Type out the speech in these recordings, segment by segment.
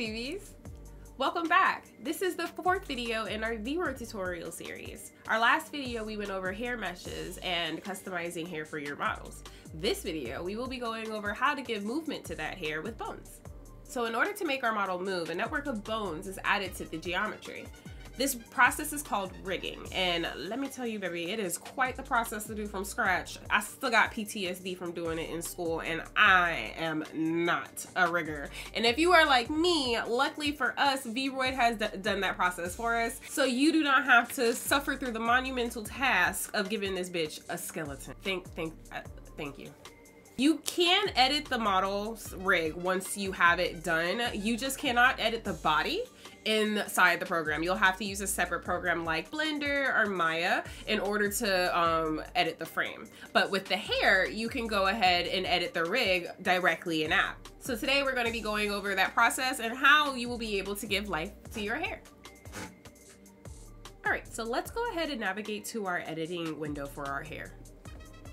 BBs! Welcome back! This is the fourth video in our VRoid tutorial series. Our last video we went over hair meshes and customizing hair for your models. This video we will be going over how to give movement to that hair with bones. So in order to make our model move, a network of bones is added to the geometry. This process is called rigging, and let me tell you, baby, it is quite the process to do from scratch. I still got PTSD from doing it in school, and I am not a rigger. And if you are like me, luckily for us, VRoid has done that process for us, so you do not have to suffer through the monumental task of giving this bitch a skeleton. Thank, thank, uh, thank you. You can edit the model's rig once you have it done. You just cannot edit the body inside the program. You'll have to use a separate program like Blender or Maya in order to um, edit the frame. But with the hair, you can go ahead and edit the rig directly in app. So today we're gonna be going over that process and how you will be able to give life to your hair. All right, so let's go ahead and navigate to our editing window for our hair.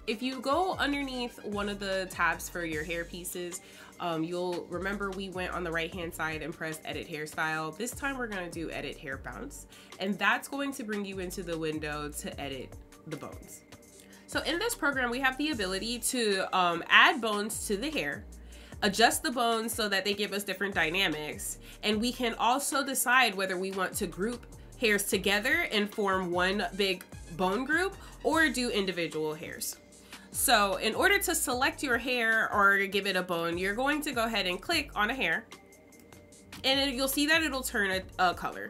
If you go underneath one of the tabs for your hair pieces, um, you'll remember we went on the right hand side and pressed edit hairstyle. This time we're gonna do edit hair bones and that's going to bring you into the window to edit the bones. So in this program, we have the ability to um, add bones to the hair, adjust the bones so that they give us different dynamics. And we can also decide whether we want to group hairs together and form one big bone group or do individual hairs. So in order to select your hair or give it a bone, you're going to go ahead and click on a hair and you'll see that it'll turn a, a color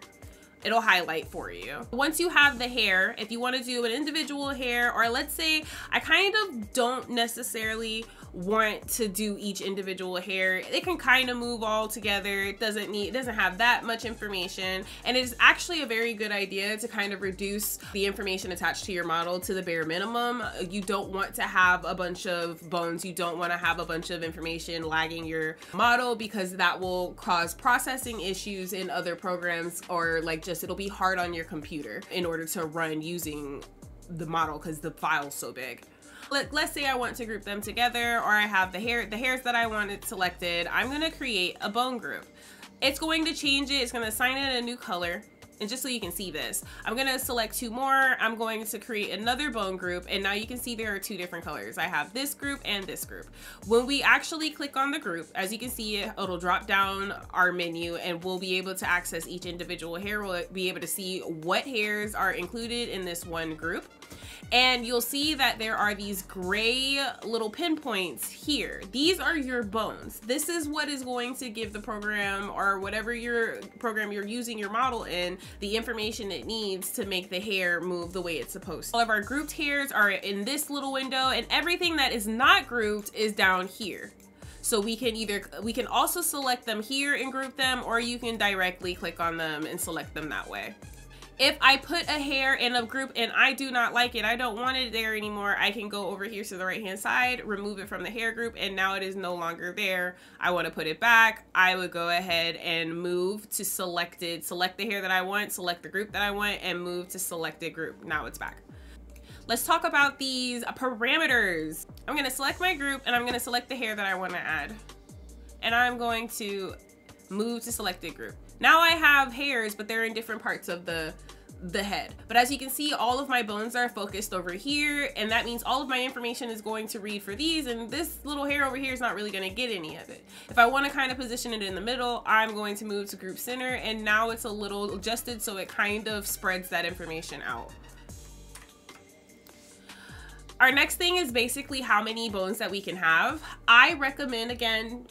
it'll highlight for you. Once you have the hair, if you want to do an individual hair, or let's say I kind of don't necessarily want to do each individual hair it can kind of move all together. It doesn't need it doesn't have that much information. And it is actually a very good idea to kind of reduce the information attached to your model to the bare minimum. You don't want to have a bunch of bones. You don't want to have a bunch of information lagging your model because that will cause processing issues in other programs or like just it'll be hard on your computer in order to run using the model because the file's so big let, let's say I want to group them together or I have the hair, the hairs that I wanted selected. I'm gonna create a bone group. It's going to change it. It's gonna assign it a new color. And just so you can see this, I'm gonna select two more. I'm going to create another bone group. And now you can see there are two different colors. I have this group and this group. When we actually click on the group, as you can see, it'll drop down our menu and we'll be able to access each individual hair. We'll be able to see what hairs are included in this one group and you'll see that there are these gray little pinpoints here. These are your bones. This is what is going to give the program or whatever your program you're using your model in the information it needs to make the hair move the way it's supposed to. All of our grouped hairs are in this little window and everything that is not grouped is down here. So we can either, we can also select them here and group them or you can directly click on them and select them that way. If I put a hair in a group and I do not like it, I don't want it there anymore, I can go over here to the right hand side, remove it from the hair group, and now it is no longer there. I want to put it back. I would go ahead and move to selected, select the hair that I want, select the group that I want, and move to selected group. Now it's back. Let's talk about these parameters. I'm going to select my group and I'm going to select the hair that I want to add. And I'm going to move to selected group. Now I have hairs, but they're in different parts of the the head. But as you can see, all of my bones are focused over here, and that means all of my information is going to read for these, and this little hair over here is not really gonna get any of it. If I wanna kind of position it in the middle, I'm going to move to group center, and now it's a little adjusted so it kind of spreads that information out. Our next thing is basically how many bones that we can have. I recommend, again,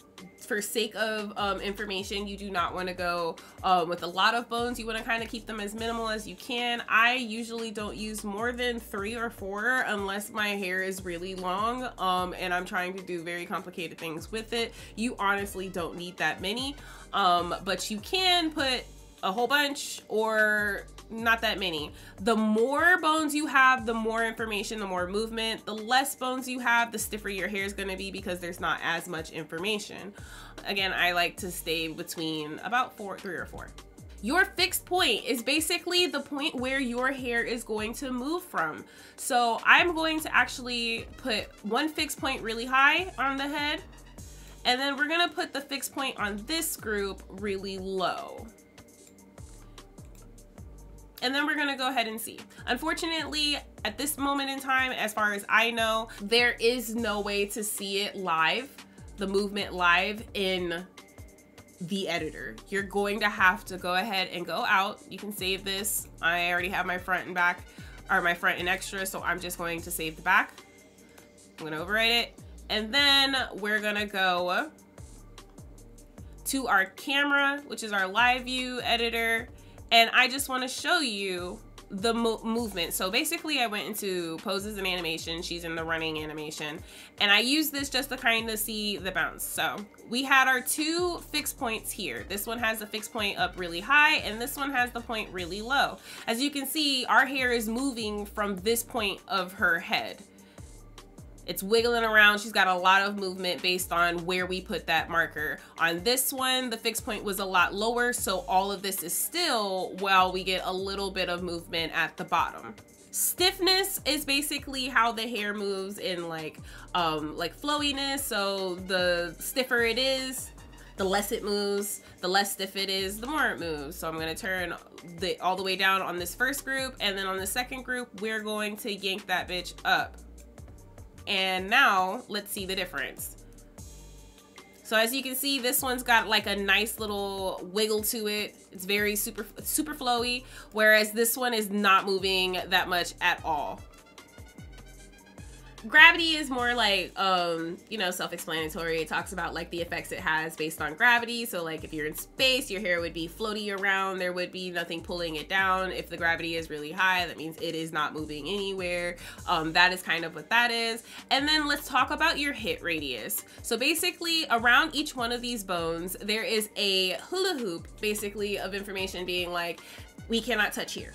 for sake of um, information, you do not want to go um, with a lot of bones. You want to kind of keep them as minimal as you can. I usually don't use more than three or four unless my hair is really long um, and I'm trying to do very complicated things with it. You honestly don't need that many, um, but you can put a whole bunch or not that many. The more bones you have, the more information, the more movement. The less bones you have, the stiffer your hair is going to be because there's not as much information. Again, I like to stay between about four, three or four. Your fixed point is basically the point where your hair is going to move from. So I'm going to actually put one fixed point really high on the head And then we're gonna put the fixed point on this group really low. And then we're gonna go ahead and see. Unfortunately, at this moment in time, as far as I know, there is no way to see it live, the movement live in the editor. You're going to have to go ahead and go out. You can save this. I already have my front and back, or my front and extra, so I'm just going to save the back. I'm gonna overwrite it. And then we're gonna go to our camera, which is our live view editor. And I just wanna show you the mo movement. So basically I went into poses and animation. She's in the running animation. And I used this just to kind of see the bounce. So we had our two fixed points here. This one has the fixed point up really high and this one has the point really low. As you can see, our hair is moving from this point of her head. It's wiggling around. She's got a lot of movement based on where we put that marker. On this one, the fixed point was a lot lower, so all of this is still while we get a little bit of movement at the bottom. Stiffness is basically how the hair moves in like um, like flowiness. So the stiffer it is, the less it moves, the less stiff it is, the more it moves. So I'm gonna turn the all the way down on this first group, and then on the second group, we're going to yank that bitch up. And now let's see the difference. So as you can see, this one's got like a nice little wiggle to it. It's very super, super flowy, whereas this one is not moving that much at all gravity is more like um you know self-explanatory. It talks about like the effects it has based on gravity. So like if you're in space your hair would be floaty around. There would be nothing pulling it down. If the gravity is really high that means it is not moving anywhere. Um that is kind of what that is. And then let's talk about your hit radius. So basically around each one of these bones there is a hula hoop basically of information being like we cannot touch here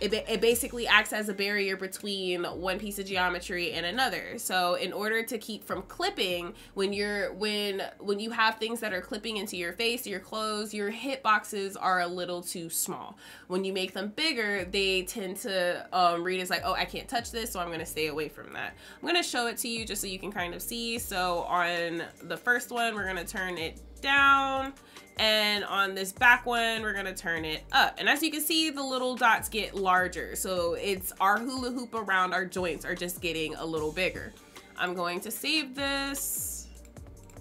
it, it basically acts as a barrier between one piece of geometry and another. So in order to keep from clipping when you're when when you have things that are clipping into your face your clothes your hit boxes are a little too small. When you make them bigger they tend to um, read as like oh i can't touch this so i'm going to stay away from that. I'm going to show it to you just so you can kind of see. So on the first one we're going to turn it down and on this back one we're gonna turn it up. And as you can see the little dots get larger. So it's our hula hoop around our joints are just getting a little bigger. I'm going to save this.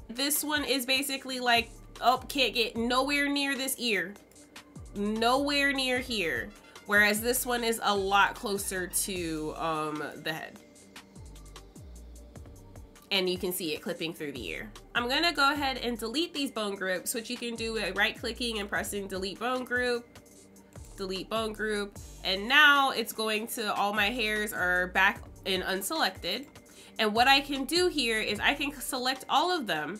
This one is basically like oh can't get nowhere near this ear. Nowhere near here. Whereas this one is a lot closer to um the head and you can see it clipping through the ear. I'm gonna go ahead and delete these bone groups, which you can do with right clicking and pressing delete bone group, delete bone group. And now it's going to, all my hairs are back in unselected. And what I can do here is I can select all of them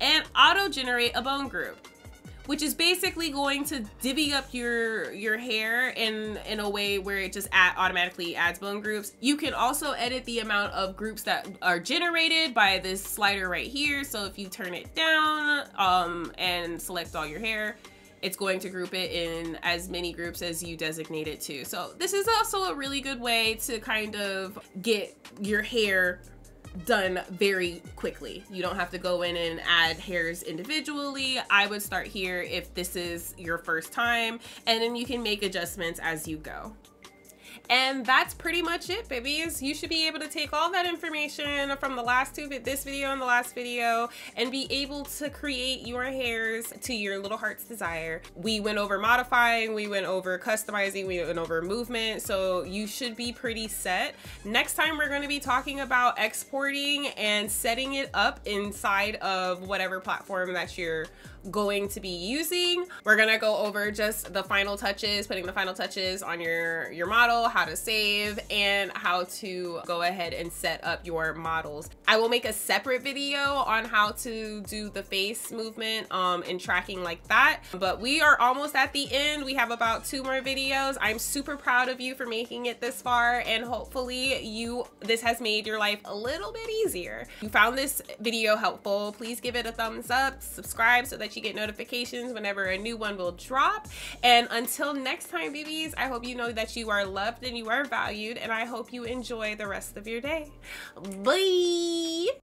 and auto generate a bone group which is basically going to divvy up your your hair in in a way where it just automatically adds bone groups. You can also edit the amount of groups that are generated by this slider right here. So if you turn it down um, and select all your hair, it's going to group it in as many groups as you designate it to. So this is also a really good way to kind of get your hair done very quickly. You don't have to go in and add hairs individually. I would start here if this is your first time and then you can make adjustments as you go. And that's pretty much it, babies. You should be able to take all that information from the last two, this video and the last video, and be able to create your hairs to your little heart's desire. We went over modifying, we went over customizing, we went over movement, so you should be pretty set. Next time we're gonna be talking about exporting and setting it up inside of whatever platform that you're going to be using. We're gonna go over just the final touches, putting the final touches on your, your model, how to save, and how to go ahead and set up your models. I will make a separate video on how to do the face movement um, and tracking like that. But we are almost at the end. We have about two more videos. I'm super proud of you for making it this far and hopefully you this has made your life a little bit easier. If you found this video helpful, please give it a thumbs up, subscribe so you get notifications whenever a new one will drop. And until next time, babies, I hope you know that you are loved and you are valued, and I hope you enjoy the rest of your day. Bye!